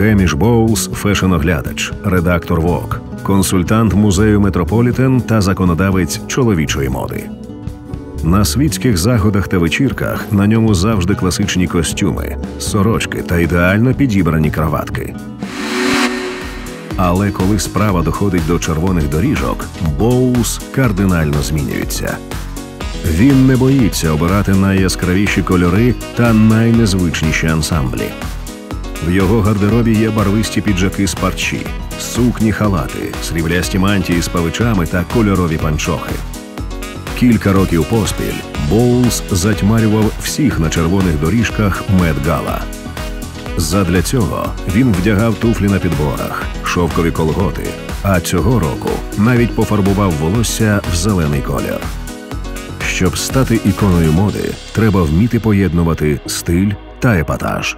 Хеміш Боулс, фешн-оглядач, редактор Vogue, консультант музею Метрополітен та законодавець чоловічої моди. На світських заходах та вечірках на ньому завжди класичні костюми, сорочки та ідеально підібрані краватки. Але коли справа доходить до червоних доріжок, Боулс кардинально змінюється. Він не боїться обирати найяскравіші кольори та найнезвичніші ансамблі. В його гардеробі є барвисті піджаки з парчі, сукні халати, сріблясті мантії з павичами та кольорові панчохи. Кілька років поспіль Боулс затьмарював всіх на червоних доріжках Met Gala. Задля цього він вдягав туфлі на підборах, шовкові колготи, а цього року навіть пофарбував волосся в зелений колір. Щоб стати іконою моди, треба вміти поєднувати стиль та епатаж.